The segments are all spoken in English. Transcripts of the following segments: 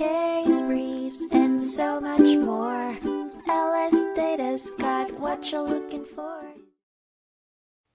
case briefs, and so much more. LS Data's got what you're looking for.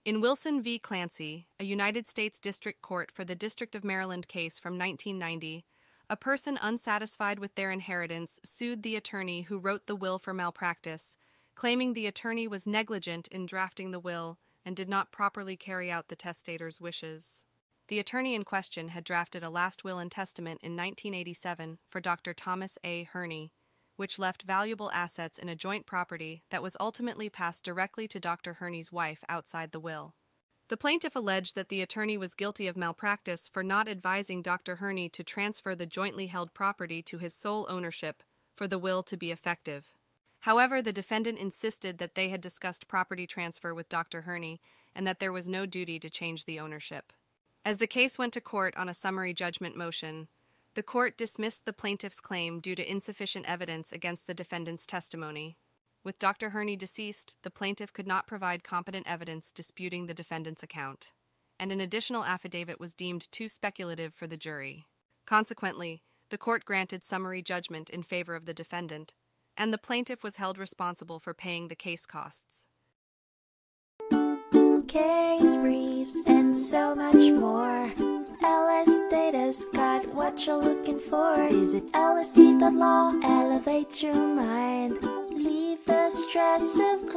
In Wilson v. Clancy, a United States District Court for the District of Maryland case from 1990, a person unsatisfied with their inheritance sued the attorney who wrote the will for malpractice, claiming the attorney was negligent in drafting the will and did not properly carry out the testator's wishes. The attorney in question had drafted a last will and testament in 1987 for Dr. Thomas A. Hurney, which left valuable assets in a joint property that was ultimately passed directly to Dr. Hurney's wife outside the will. The plaintiff alleged that the attorney was guilty of malpractice for not advising Dr. Hurney to transfer the jointly held property to his sole ownership for the will to be effective. However, the defendant insisted that they had discussed property transfer with Dr. Hurney and that there was no duty to change the ownership. As the case went to court on a summary judgment motion, the court dismissed the plaintiff's claim due to insufficient evidence against the defendant's testimony. With Dr. Hurney deceased, the plaintiff could not provide competent evidence disputing the defendant's account, and an additional affidavit was deemed too speculative for the jury. Consequently, the court granted summary judgment in favor of the defendant, and the plaintiff was held responsible for paying the case costs. Case briefs, and so much more. LS Data's got what you're looking for. Visit lsd.law, elevate your mind. Leave the stress of.